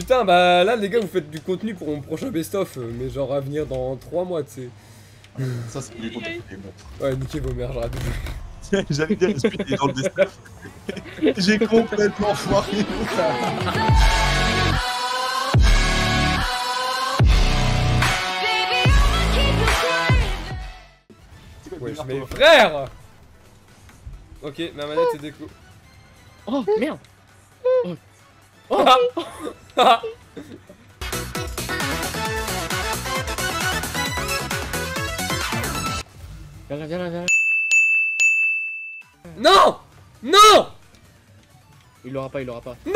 Putain, bah là, les gars, vous faites du contenu pour mon prochain best-of, euh, mais genre à venir dans 3 mois, tu sais. Ça, c'est du contenu. Ouais, niquez vos mères, j'arrête de J'allais dire, respecter dans le best-of. J'ai complètement foiré. Ouais, mets frère Ok, ma manette est déco. Oh merde Viens là, viens là, viens là. Non Non Il l'aura pas, il l'aura pas. Non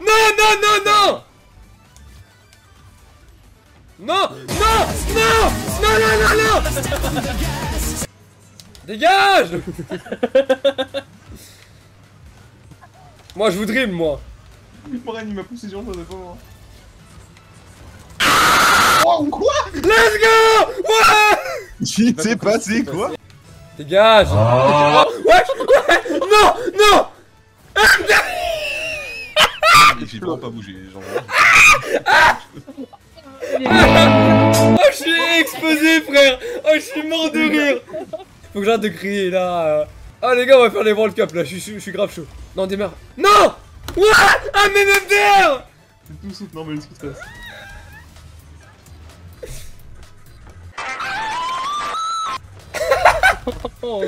Non, non, non, non Non Non Non Non, non, non, non Dégage Moi, je vous dribble, moi Moran, il m'a poussé sur le pas moi. Oh, quoi? Let's go! Ouais! Il s'est passé quoi? Dégage! Oh, Ouais Ouais Non Non! J'ai vraiment pas bougé, genre. Oh, je suis explosé, frère. Oh, je suis mort de rire. Faut que j'arrête de crier, là. Ah, les gars, on va faire les World Cup, là, je suis, je suis grave chaud. Non, démarre. Non Ouais Ah, mais MDR C'est tout soupe, non mais ce qui se passe. Oh.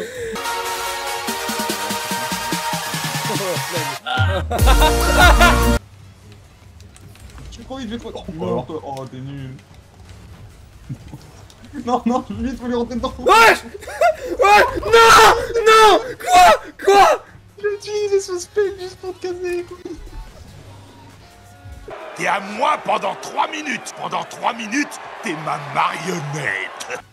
Je vais trop vite, je vais trop vite. Oh, oh, t'es nul. non, non, vite, faut lui rentrer dedans. Wesh Ouais Non Non Quoi? Quoi? J'ai utilisé ce spell juste pour te casser les couilles. T'es à moi pendant 3 minutes. Pendant 3 minutes, t'es ma marionnette.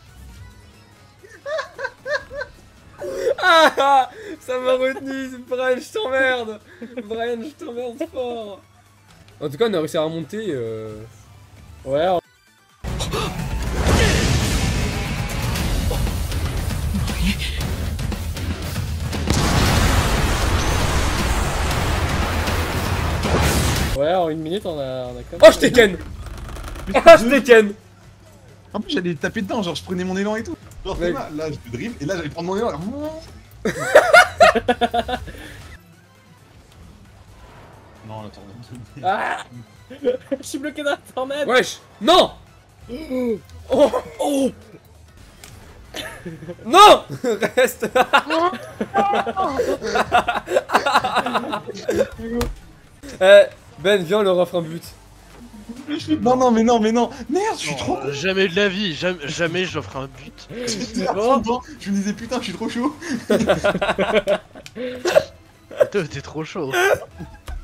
Ah ah, Ça m'a retenu, Brian, je t'emmerde Brian, je t'emmerde fort En tout cas, on a réussi à remonter. Euh... Ouais, Ouais, en une minute, on a, on a quand même. Oh, je t'ai ken Ah, je t'ai ken En plus, j'allais taper dedans, genre je prenais mon élan et tout. Genre, Ouais. là, là, je dribble et là, j'allais prendre mon élan. Là. non, attends. Ah Je suis bloqué dans la tornade Wesh Non Oh Oh Non Reste Eh, Ben, viens, on leur offre un but. Non, non, mais non, mais non. Merde, je suis trop. Euh, jamais de la vie, jamais, jamais j'offre un but. Fond dedans. Je me disais, putain, je suis trop chaud. T'es trop chaud.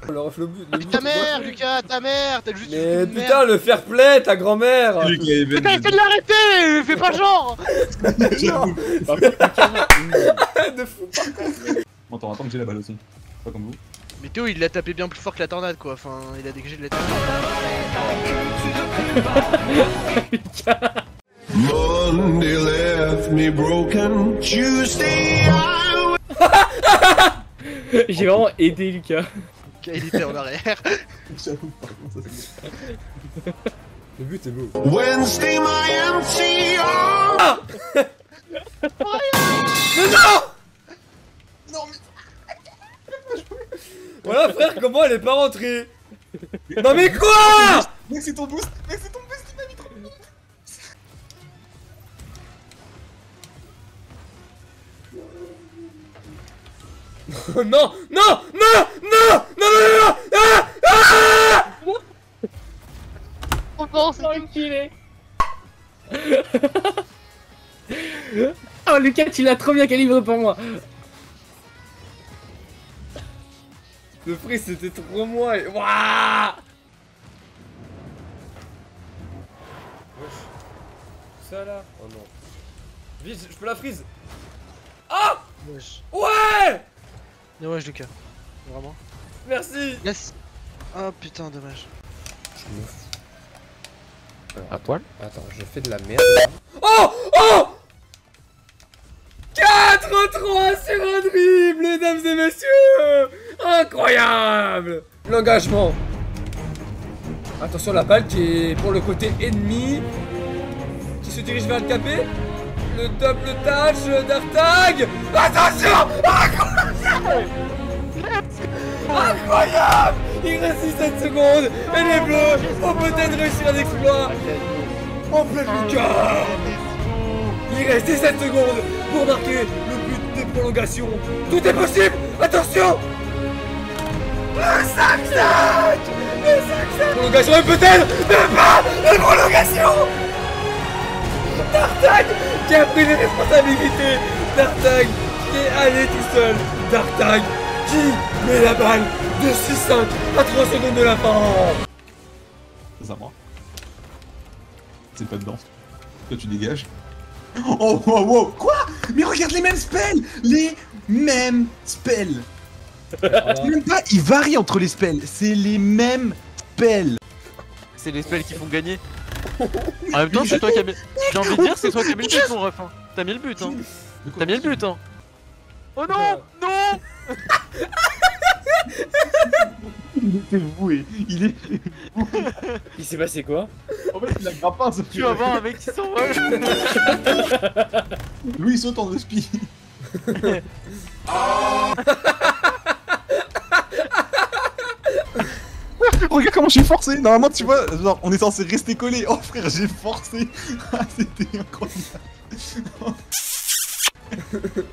On leur offre le but. le but, Ta mère, Lucas, ta mère, t'as juste Mais une putain, le fair play, ta grand-mère merde. Putain, essaie de l'arrêter, fais pas genre De fou Bon, attends, attends que j'ai la balle aussi. Pas comme vous. Mais Théo, il l'a tapé bien plus fort que la tornade, quoi. Enfin, il a dégagé de la tornade. Monday left me broken. Tuesday, I J'ai vraiment aidé Lucas. il était en arrière. J'avoue, par contre, ça c'est Le but est beau. Wednesday, my empty. Mais non Voilà frère, comment elle est pas rentrée. Non mais quoi Mec, c'est ton boost Mec, c'est ton boost, il m'a mis trop Non Non Non Non Non Non non non ah ah Enculé Oh Lucas, tu l'as trop bien calibré pour moi Le prix c'était trop moi et... Wouah Wesh. Ça là Oh non. Vite, je peux la freeze oh ah Wesh. Ouais Bien wesh Lucas. Vraiment. Merci Yes Oh putain, dommage. Je me fous. Alors, poil Attends, je fais de la merde. Oh Oh 4 3 sur 1 Attention la balle qui est pour le côté ennemi. Qui se dirige vers le capé. Le double dash d'Artag. Attention Incroyable Incroyable Il reste 17 secondes et les bleus vont peut-être réussir un exploit en plein Lucas Il reste 17 secondes pour marquer le but des prolongations. Tout est possible Attention Le 5-5 Le 5-5 Prolongation et peut-être même pas de prolongation Dartag qui a pris les responsabilités Dartag qui est allé tout seul Dartag qui met la balle de 6-5 à 3 secondes de la fin C'est à moi. C'est pas dedans. Toi, tu dégages. Oh, wow, wow, quoi Mais regarde les mêmes spells Les mêmes spells Même pas, ils varient entre les spells. C'est les mêmes spells. C'est les spells qui font gagner. En même temps, c'est toi qui as mis. J'ai envie de dire, c'est toi qui as mis le but, mon ref. hein. T'as mis le but, hein. T'as mis le but, hein. Oh non Non Il était voué. Il est. Il s'est passé quoi En fait, il a grappin, sauf Tu vas voir un mec qui s'envole Lui, il saute en deux spies. Regarde comment j'ai forcé Normalement tu vois, genre on est censé rester collé. Oh frère j'ai forcé Ah c'était incroyable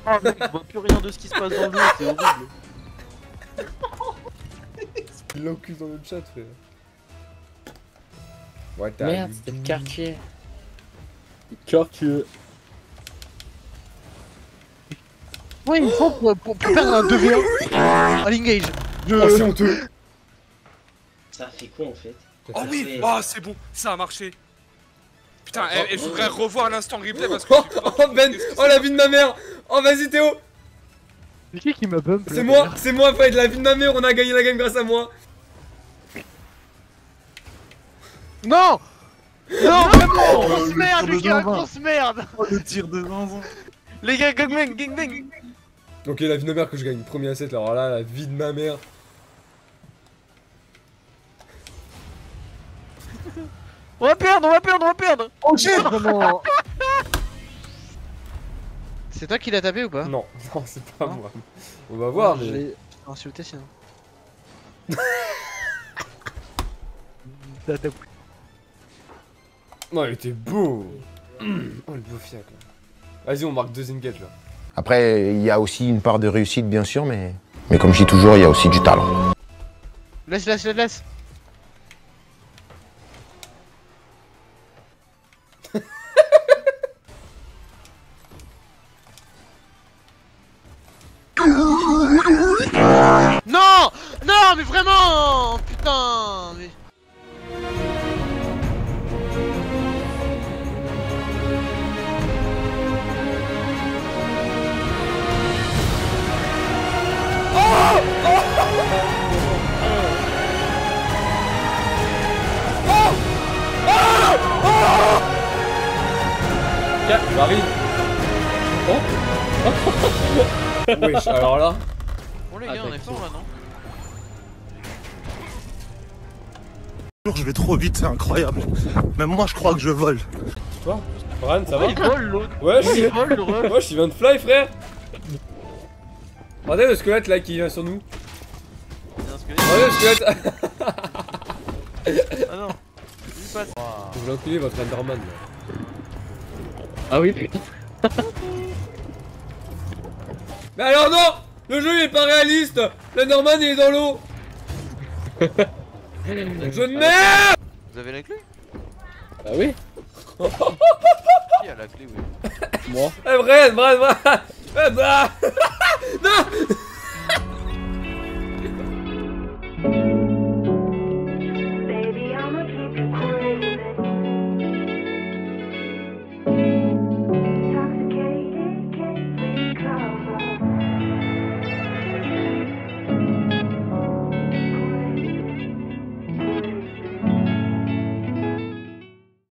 Oh mec, je vois plus rien de ce qui se passe dans le jeu, c'est horrible. Il l'encule dans le chat frère Ouais t'as Merde, c'était le quartier. Quartier. Ouais, il faut pour, pour, pour perdre un 2v1 à l'engage. Oh c'est honteux Ça fait quoi en fait Oh oui, fait- oh c'est bon, ça a marché. Putain, et, et je voudrais revoir l'instant replay parce que Oh, oh Ben Oh la vie de ma mère. Oh vas-y Théo. C'est qui qui m'a bump C'est moi C'est moi Fred La vie de ma mère on a gagné la game grâce à moi. Non! Non, vraiment! Grosse le merde, les gars, grosse merde. Oh le tir de zinzin. Les gars, gangbang, gangbang Ok la vie de ma mère que je gagne premier à 7 alors là la vie de ma mère On va perdre, on va perdre, on va perdre. Oh shit. Vraiment C'est toi qui l'as tapé ou pas? Non, non c'est pas Non. moi. On va voir Je mais... l'ai insulté sinon. Non il était beau. Oh le beau fiac là. Vas-y on marque deux engage là. Après, il y a aussi une part de réussite, bien sûr, mais, mais comme je dis toujours, il y a aussi du talent. Laisse, laisse, laisse, laisse Putain mais... Tiens, Marie. Wesh alors là. Bon les gars, on est fort là, non? Je vais trop vite, c'est incroyable. Même moi, je crois que je vole. Ran ça va Il vole l'autre. Ouais je Il vole le ref Wesh il vient de fly frère. Regardez le squelette là qui vient sur nous. Regardez le squelette. Ah non. Il passe. Vous voulez enculer votre Enderman là. Ah oui, putain. Mais alors non! Le jeu il est pas réaliste. L'Enderman il est dans l'eau Je merde Vous avez la clé Ah oui. Qui a la clé, oui? Moi. Eh, Brian, Brian, Brian Non